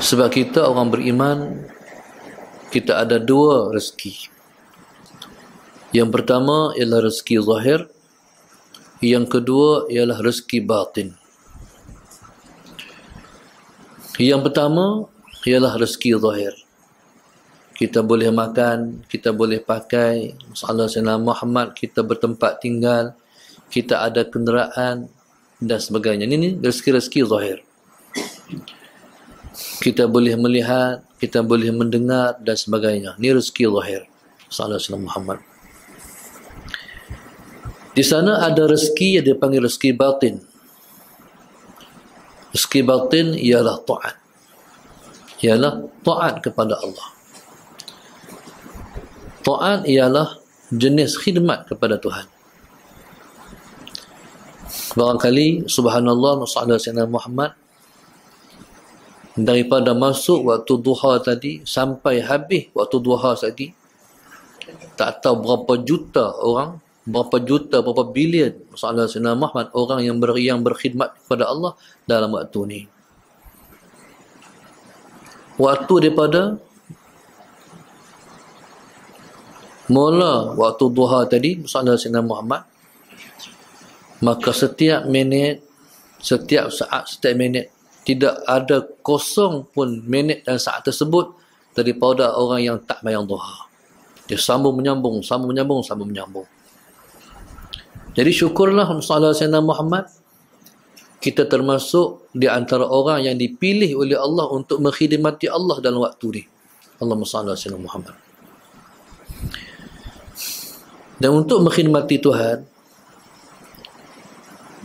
sebab kita orang beriman kita ada dua rezeki yang pertama ialah rezeki zahir yang kedua ialah rezeki batin yang pertama ialah rezeki zahir kita boleh makan, kita boleh pakai, masalah Sayyidina Muhammad, kita bertempat tinggal, kita ada kenderaan dan sebagainya. Ini rezeki-rezeki zahir. Kita boleh melihat, kita boleh mendengar dan sebagainya. Ini rezeki zahir. Masalah Sayyidina Muhammad. Di sana ada rezeki yang dipanggil rezeki batin. Rezeki batin ialah taat. Ialah taat kepada Allah. Taat ialah jenis khidmat kepada Tuhan. Barangkali subhanallah masalah Sayyidina Muhammad daripada masuk waktu duha tadi sampai habis waktu duha tadi tak tahu berapa juta orang berapa juta berapa bilion. Masalah Sayyidina Muhammad orang yang ber, yang berkhidmat kepada Allah dalam waktu ni. Waktu daripada mula waktu duha tadi bersama Sayyidina Muhammad maka setiap minit setiap saat setiap minit tidak ada kosong pun minit dan saat tersebut daripada orang yang tak bayang duha. Dia sambung menyambung sambung menyambung sambung menyambung. Jadi syukurlah Salah Sayyidina Muhammad. Kita termasuk di antara orang yang dipilih oleh Allah untuk mengkhidmati Allah dalam waktu ini Allahumma salli ala Sayyidina Muhammad. Dan untuk mengkhidmati Tuhan,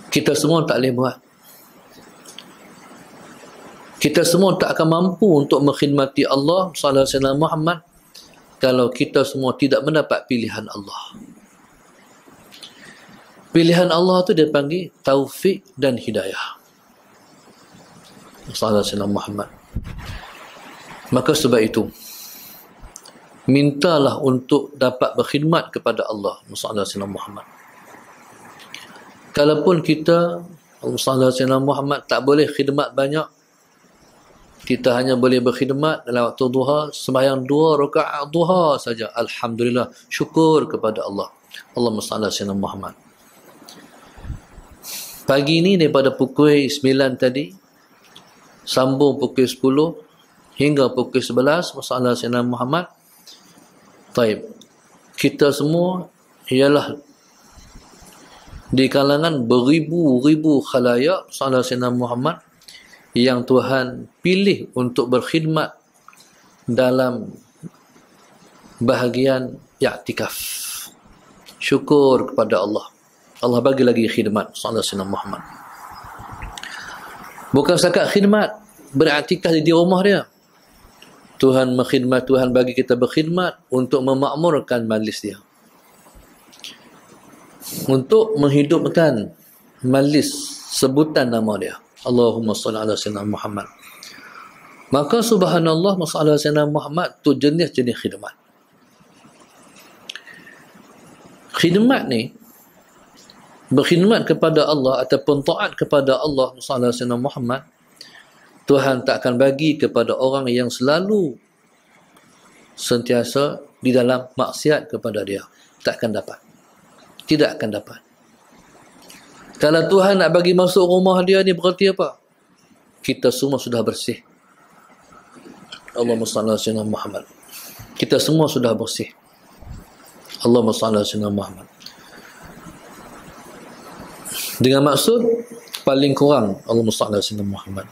kita semua tak boleh buat. Kita semua tak akan mampu untuk mengkhidmati Allah sallallahu alaihi wasallam Muhammad kalau kita semua tidak mendapat pilihan Allah. Pilihan Allah itu dia panggil taufik dan hidayah. Sallallahu alaihi wasallam Muhammad. Maka sebab itu, mintalah untuk dapat berkhidmat kepada Allah Musallallahu Alaihi Muhammad kalaupun kita Musallallahu Alaihi Muhammad tak boleh khidmat banyak kita hanya boleh berkhidmat dalam waktu duha sembahyang dua rakaat duha saja. Alhamdulillah syukur kepada Allah. Allah Musallallahu Alaihi Muhammad. Pagi ini daripada pukul 9 tadi sambung pukul 10 hingga pukul 11 Musallallahu Alaihi Muhammad. Taib. Kita semua ialah di kalangan beribu-ribu khalayak salah Sayyidina Muhammad yang Tuhan pilih untuk berkhidmat dalam bahagian i'tikaf. Syukur kepada Allah. Allah bagi lagi khidmat salah Sayyidina Muhammad. Bukan setakat khidmat beriktikaf di rumah dia. Tuhan mengkhidmat, Tuhan bagi kita berkhidmat untuk memakmurkan majlis dia. Untuk menghidupkan majlis sebutan nama dia. Allahumma salli ala sayyidina Muhammad. Maka subhanallah masalah sayyidina Muhammad tu jenis-jenis khidmat. Khidmat ni berkhidmat kepada Allah ataupun taat kepada Allah masalah sayyidina Muhammad Tuhan tak akan bagi kepada orang yang selalu sentiasa di dalam maksiat kepada dia. Tak akan dapat. Tidak akan dapat. Kalau Tuhan nak bagi masuk rumah dia ni berarti apa? Kita semua sudah bersih. Allahumma salli ala Muhammad. Kita semua sudah bersih. Allahumma salli ala Muhammad. Dengan maksud paling kurang Allahumma salli ala Muhammad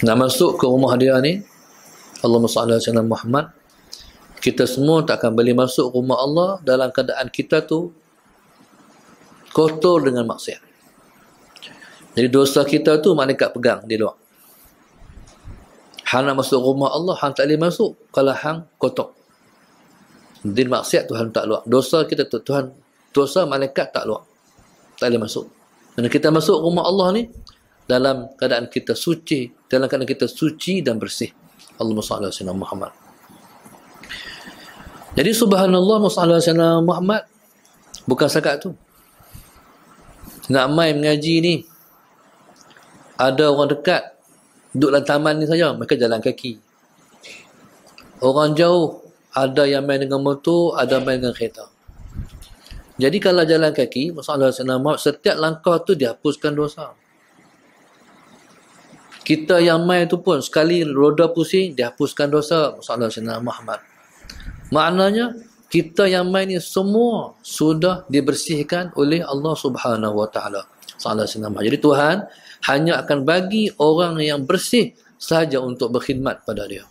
nak masuk ke rumah dia ni Allahumma salli ala Muhammad kita semua tak akan boleh masuk rumah Allah dalam keadaan kita tu kotor dengan maksiat. Jadi dosa kita tu malaikat pegang di luar. Hang nak masuk rumah Allah hang tak boleh masuk. Kalau hang kotor. Din maksiat Tuhan tak luar. Dosa kita tu Tuhan dosa malaikat tak luar. Tak boleh masuk. Dan kita masuk rumah Allah ni dalam keadaan kita suci dalam keadaan kita suci dan bersih. Allahumma salli ala Muhammad. Jadi subhanallah masalah sana Muhammad bukan sekat tu nak main mengaji ni ada orang dekat duduk dalam taman ni saja mereka jalan kaki. Orang jauh ada yang main dengan motor ada main dengan kereta. Jadi kalau jalan kaki masalah senama setiap langkah tu dihapuskan dosa. Kita yang main tu pun sekali roda pusing dihapuskan dosa masalah senama Muhammad. Maknanya kita yang main ni semua sudah dibersihkan oleh Allah Subhanahu Wa Taala. Salah senama. Jadi Tuhan hanya akan bagi orang yang bersih saja untuk berkhidmat pada dia.